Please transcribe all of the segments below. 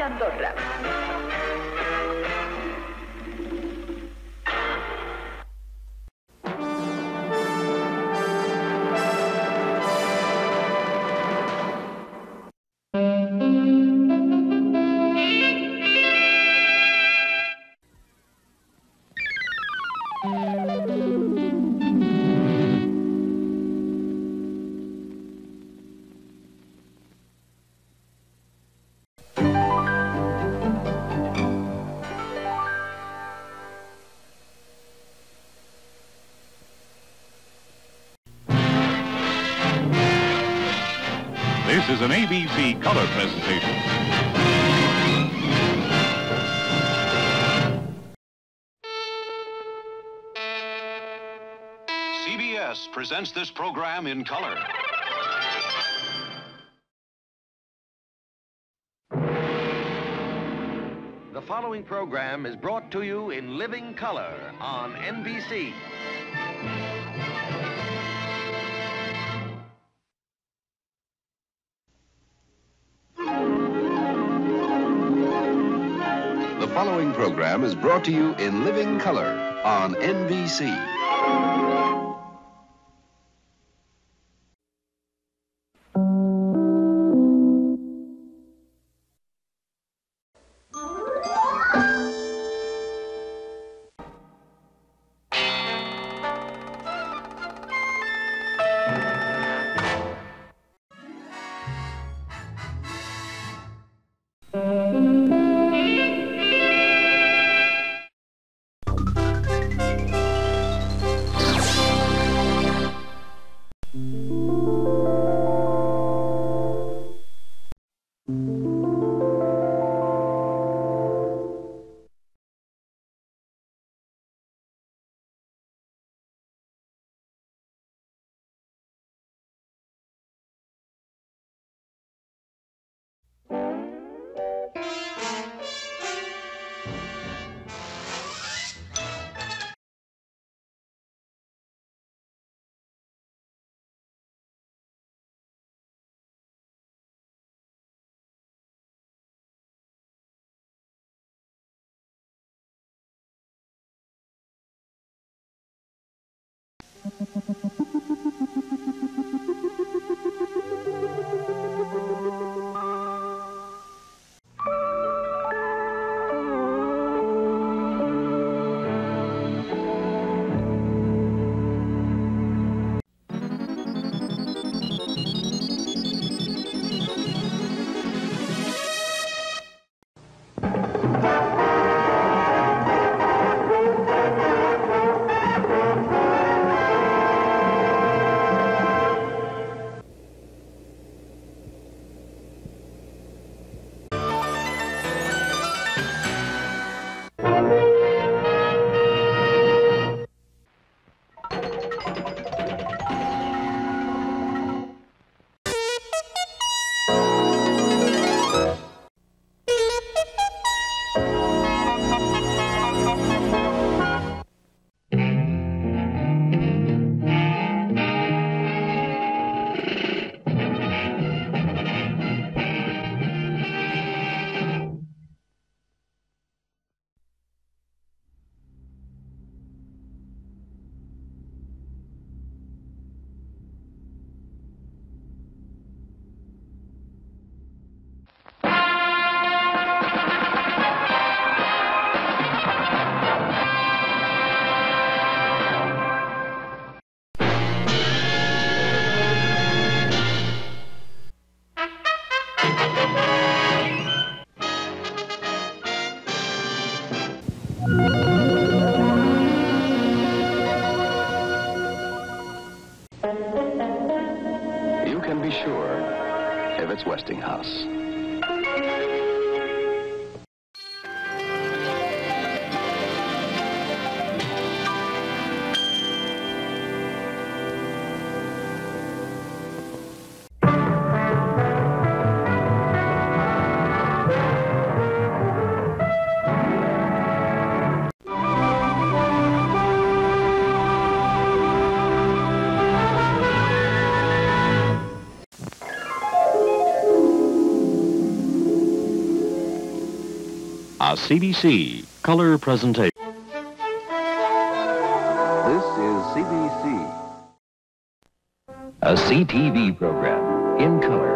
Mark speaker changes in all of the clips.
Speaker 1: Andorra.
Speaker 2: Is an ABC color presentation.
Speaker 3: CBS presents this program in color.
Speaker 4: The following program is brought to you in living color on NBC.
Speaker 5: Program is brought to you in living color on NBC. You can be sure if it's Westinghouse.
Speaker 2: CBC color presentation.
Speaker 5: This is CBC.
Speaker 1: A CTV program in color.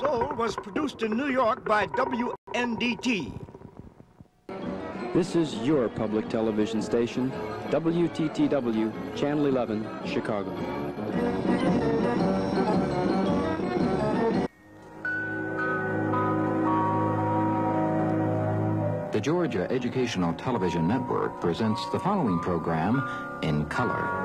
Speaker 6: Soul was produced in New York by WNDT.
Speaker 7: This is your public television station, WTTW, Channel 11, Chicago.
Speaker 8: The Georgia Educational Television Network presents the following program in color.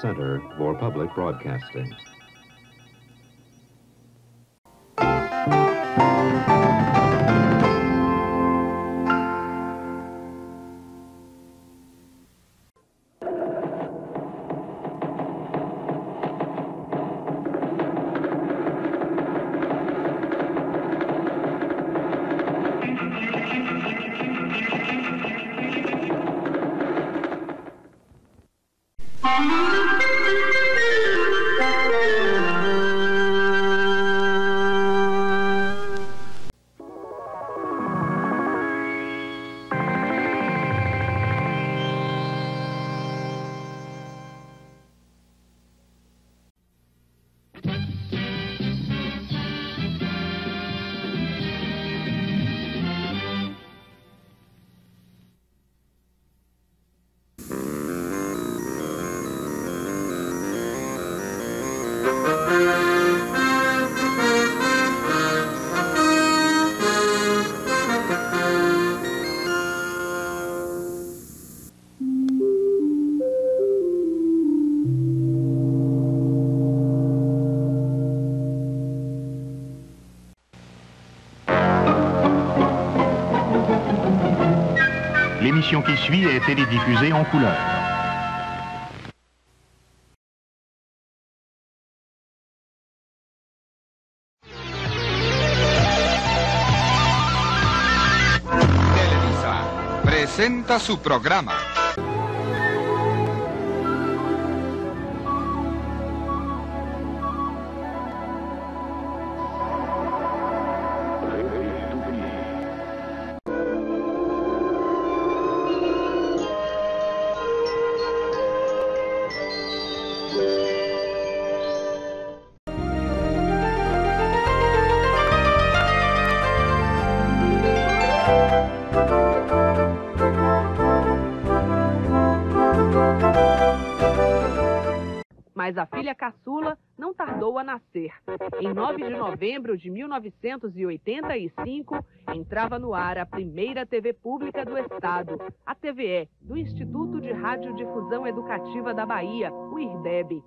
Speaker 9: Center for Public Broadcasting.
Speaker 10: Qui suit est télédiffusée en couleur.
Speaker 11: Televisa presenta su programa.
Speaker 12: Mas a filha caçula não tardou a nascer. Em 9 de novembro de 1985, entrava no ar a primeira TV pública do Estado, a TVE, do Instituto de Radiodifusão Educativa da Bahia, o IRDEB.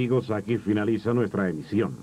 Speaker 2: Amigos, aquí finaliza nuestra emisión.